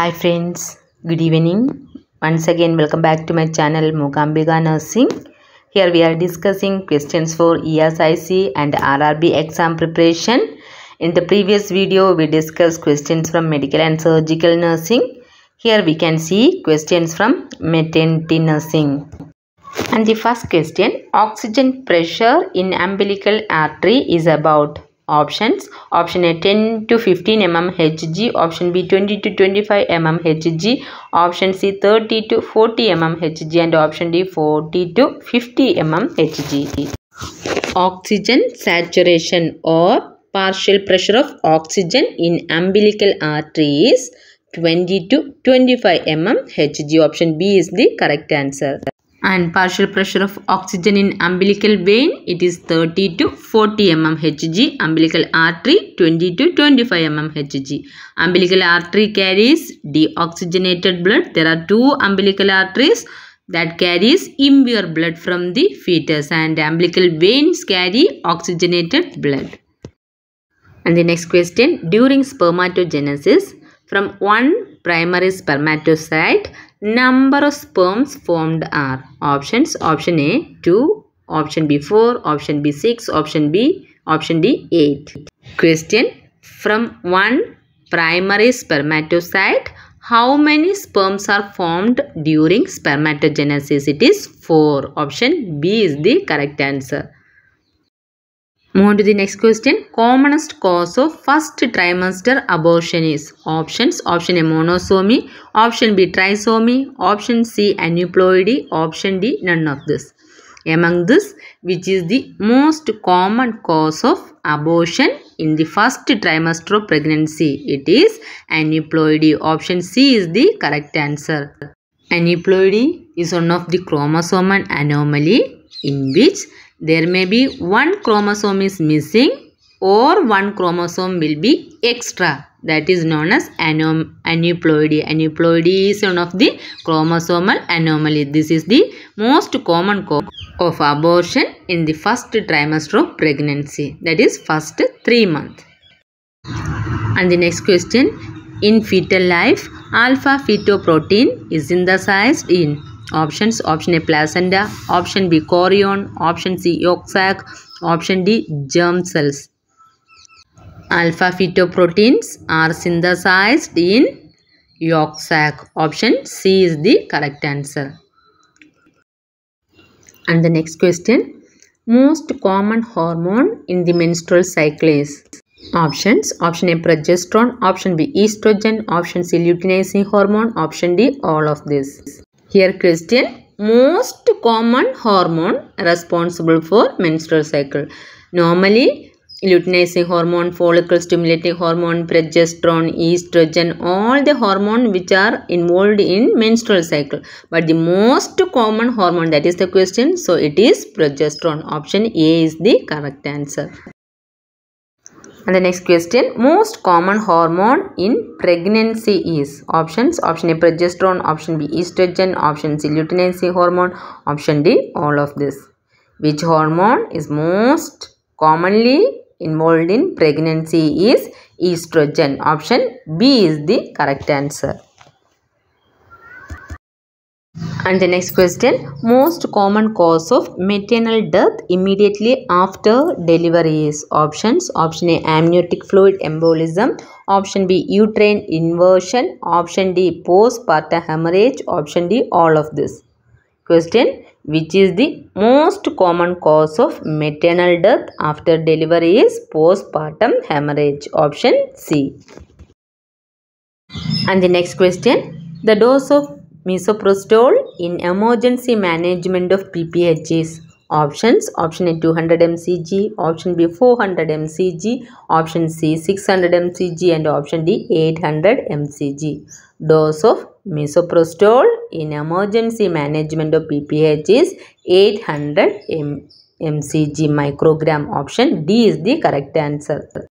Hi friends, good evening. Once again, welcome back to my channel Mookambika Nursing. Here we are discussing questions for ESIC and RRB exam preparation. In the previous video, we discussed questions from medical and surgical nursing. Here we can see questions from maternity nursing. And the first question, oxygen pressure in umbilical artery is about options. Option A 10 to 15 mm Hg, option B 20 to 25 mm Hg, option C 30 to 40 mm Hg and option D 40 to 50 mm Hg. Oxygen saturation or partial pressure of oxygen in umbilical artery is 20 to 25 mm Hg. Option B is the correct answer and partial pressure of oxygen in umbilical vein it is 30 to 40 mm Hg umbilical artery 20 to 25 mm Hg umbilical artery carries deoxygenated blood. There are two umbilical arteries that carries impure blood from the fetus and umbilical veins carry oxygenated blood. And the next question during spermatogenesis from one primary spermatocyte number of sperms formed are options option a 2 option b 4 option b 6 option b option d 8 question. From one primary spermatocyte how many sperms are formed during spermatogenesis? It is 4 option b is the correct answer Move on to the next question. Commonest cause of first trimester abortion is options. Option A monosomy, option B trisomy, option C aneuploidy, option D none of this. Among this, which is the most common cause of abortion in the first trimester of pregnancy? It is aneuploidy. Option C is the correct answer. Aneuploidy is one of the chromosomal anomaly in which there may be one chromosome is missing or one chromosome will be extra. That is known as aneuploidy. Aneuploidy is one of the chromosomal anomaly. This is the most common cause of abortion in the first trimester of pregnancy. That is first 3 month and the next question. In fetal life alpha fetoprotein is synthesized in options option a placenta. Option b chorion. Option c yolk sac option d germ cells. Alpha fetoproteins are synthesized in yolk sac option c is the correct answer. And the next question. Most common hormone in the menstrual cycle is options. Option a progesterone. Option b estrogen. Option c luteinizing hormone. Option d all of this here question most common hormone responsible for menstrual cycle. Normally luteinizing hormone, follicle stimulating hormone, progesterone, estrogen, all the hormone which are involved in menstrual cycle. But the most common hormone that is the question. So it is progesterone. Option A is the correct answer. And the next question, most common hormone in pregnancy is options. Option A progesterone, option B estrogen, option C luteinizing hormone, option D all of this. Which hormone is most commonly involved in pregnancy is estrogen. Option B is the correct answer. And the next question, most common cause of maternal death immediately after delivery is options. Option A, amniotic fluid embolism. Option B, uterine inversion. Option D, postpartum hemorrhage. Option D, all of this. Question, which is the most common cause of maternal death after delivery is postpartum hemorrhage. Option C. And the next question, the dose of misoprostol in emergency management of PPHs. options option A 200 mcg option B 400 mcg option C 600 mcg and option D 800 mcg dose of misoprostol in emergency management of PPH is 800 m mcg microgram. Option D is the correct answer.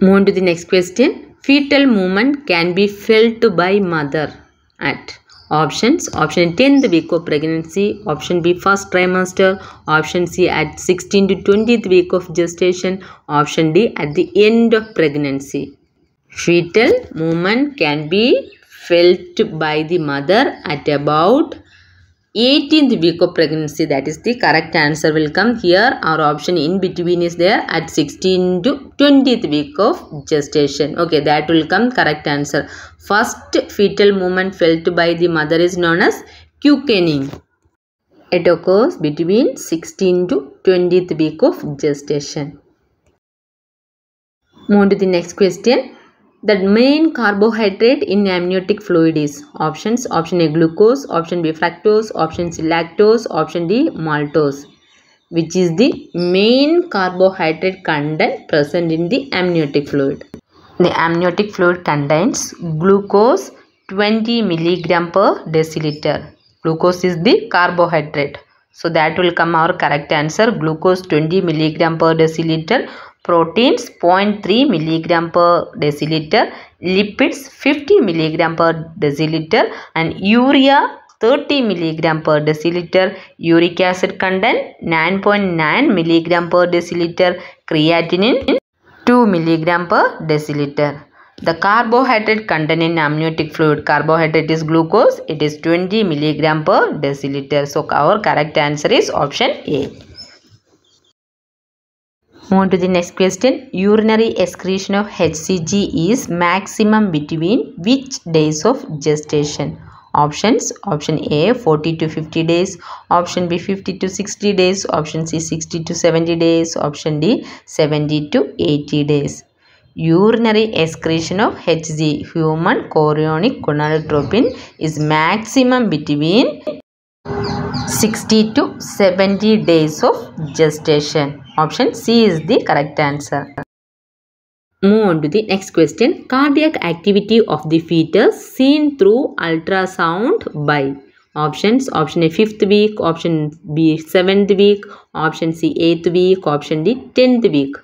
Move on to the next question. Fetal movement can be felt by mother at options. Option 10th week of pregnancy. Option b first trimester. Option c at 16 to 20th week of gestation. Option d at the end of pregnancy. Fetal movement can be felt by the mother at about 18th week of pregnancy that is the correct answer will come. Here our option in between is there at 16 to 20th week of gestation. Okay that will come correct answer. First fetal movement felt by the mother is known as quickening. It occurs between 16 to 20th week of gestation. Move to the next question the main carbohydrate in amniotic fluid is options option A glucose, option B fructose, option C lactose, option D maltose. Which is the main carbohydrate content present in the amniotic fluid? The amniotic fluid contains glucose 20 milligram per deciliter. Glucose is the carbohydrate. So that will come our correct answer. Glucose 20 milligram per deciliter proteins 0.3 milligram per deciliter, lipids 50 milligram per deciliter and urea 30 milligram per deciliter, uric acid content 9.9 milligram per deciliter, creatinine 2 milligram per deciliter. The carbohydrate content in amniotic fluid, carbohydrate is glucose, it is 20 milligram per deciliter. So our correct answer is option A. Move on to the next question. Urinary excretion of HCG is maximum between which days of gestation? Options. Option A 40 to 50 days. Option B 50 to 60 days. Option C 60 to 70 days. Option D 70 to 80 days. Urinary excretion of HCG human chorionic gonadotropin is maximum between 60 to 70 days of gestation. Option C is the correct answer. Move on to the next question. Cardiac activity of the fetus seen through ultrasound by options. Option A 5th week, option B 7th week, option C 8th week, option D 10th week.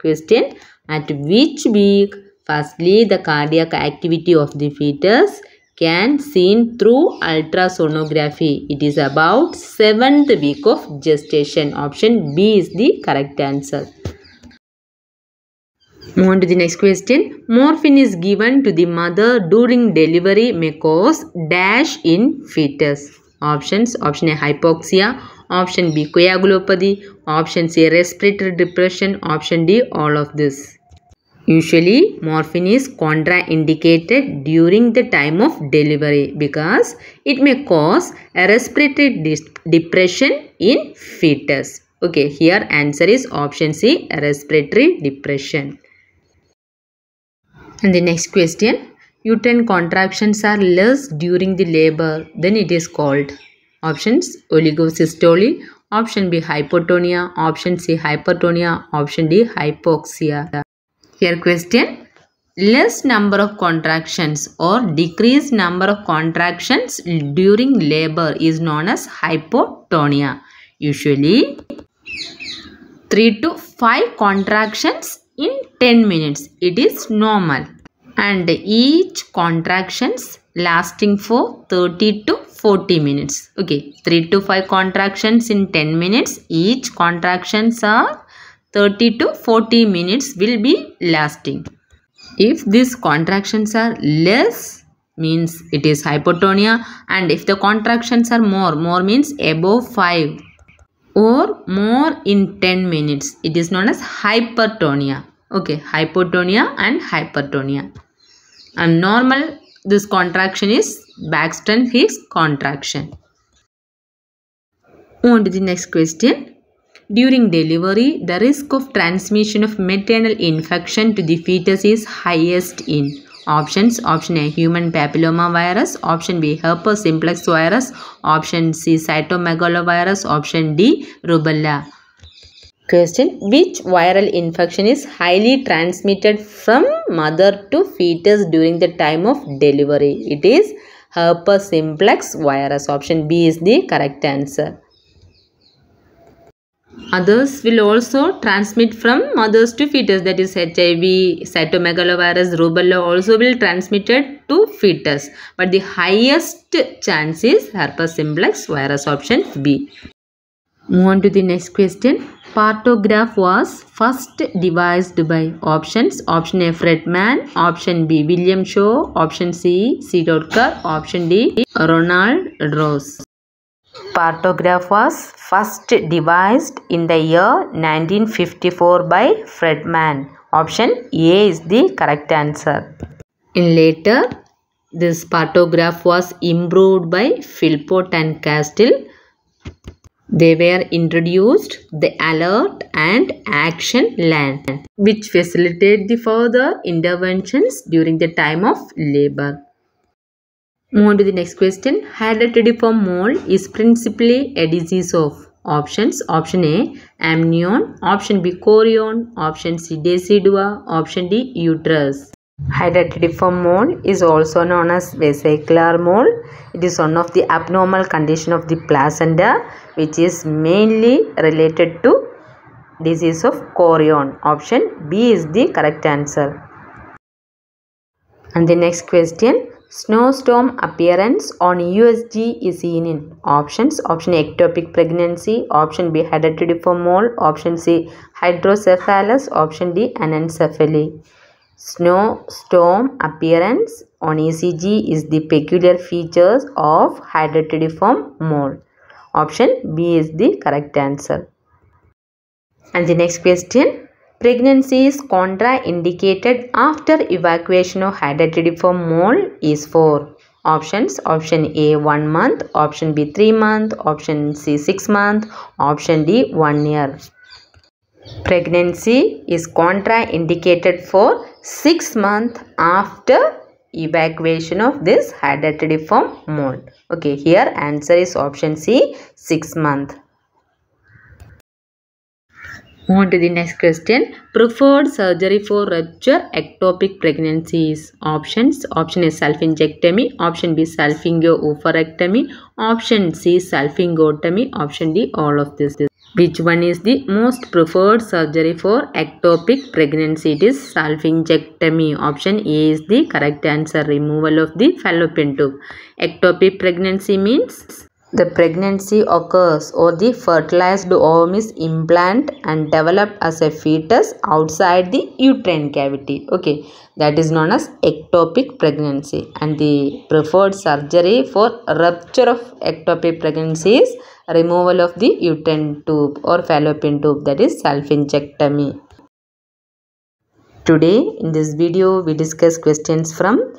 Question. At which week? Firstly, the cardiac activity of the fetus can seen through ultrasonography. It is about 7th week of gestation. Option B is the correct answer. Move on to the next question. Morphine is given to the mother during delivery may cause dash in fetus. Options. Option A hypoxia. Option B coagulopathy. Option C respiratory depression. Option D all of this. Usually morphine is contraindicated during the time of delivery because it may cause a respiratory depression in fetus. Okay, here answer is option C respiratory depression. And the next question uterine contractions are less during the labor then it is called options oligosystole option B hypotonia option C hypertonia option D hypoxia here question less number of contractions or decreased number of contractions during labor is known as hypotonia. Usually 3 to 5 contractions in 10 minutes. It is normal and each contractions lasting for 30 to 40 minutes. Okay, 3 to 5 contractions in 10 minutes. Each contractions are 30 to 40 minutes will be lasting. If these contractions are less means it is hypotonia and if the contractions are more, more means above 5 or more in 10 minutes it is known as hypertonia. Okay, hypotonia and hypertonia. And normal this contraction is Braxton Hicks contraction. On to the next question. During delivery, the risk of transmission of maternal infection to the fetus is highest in options. Option A human papilloma virus, option B herpes simplex virus, option C cytomegalovirus, option D rubella. Question Which viral infection is highly transmitted from mother to fetus during the time of delivery? It is herpes simplex virus. Option B is the correct answer. Others will also transmit from mothers to fetus that is HIV, cytomegalovirus, rubella also will transmitted to fetus. But the highest chance is herpes simplex virus option B. Move on to the next question. Partograph was first devised by options. Option A. Friedman. Option B. William Shaw. Option C. C. Rodker. Option D. Ronald Ross. Partograph was first devised in the year 1954 by Friedman. Option A is the correct answer. In later, this partograph was improved by Philpott and Castle they were introduced the alert and action land which facilitate the further interventions during the time of labor. Move on to the next question. Hydatidform mole is principally a disease of options. Option A, amnion. Option B, chorion. Option C, decidua. Option D, uterus. Hydatidform mole is also known as vesicular mole. It is one of the abnormal condition of the placenta which is mainly related to disease of chorion. Option B is the correct answer. And the next question. Snowstorm appearance on USG is seen in options. Option A, ectopic pregnancy. Option B, hydatidform mole. Option C, hydrocephalus. Option D, anencephaly. Snowstorm appearance on ECG is the peculiar features of hydatidform mole. Option B is the correct answer. And the next question. Pregnancy is contraindicated after evacuation of hydatidform mole is for options. Option A 1 month, option B 3 month, option C 6 month, option D 1 year. Pregnancy is contraindicated for 6 month after evacuation of this hydatidform mole. Okay, here answer is option C 6 month. On to the next question. Preferred surgery for rupture ectopic pregnancies. Options. Option A salpingectomy. Option B salpingo-oophorectomy. Option C salpingotomy. Option D all of this. Which one is the most preferred surgery for ectopic pregnancy? It is salpingectomy. Option A is the correct answer. Removal of the fallopian tube. Ectopic pregnancy means the pregnancy occurs or the fertilized ovum is implanted and developed as a fetus outside the uterine cavity. Okay, that is known as ectopic pregnancy. And the preferred surgery for rupture of ectopic pregnancy is removal of the uterine tube or fallopian tube that is salpingectomy. Today in this video we discuss questions from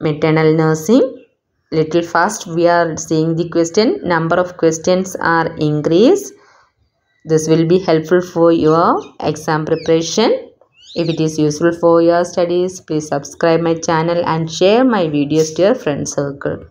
maternal nursing little fast. We are seeing the question. Number of questions are increased. This will be helpful for your exam preparation. If it is useful for your studies please subscribe my channel and share my videos to your friend circle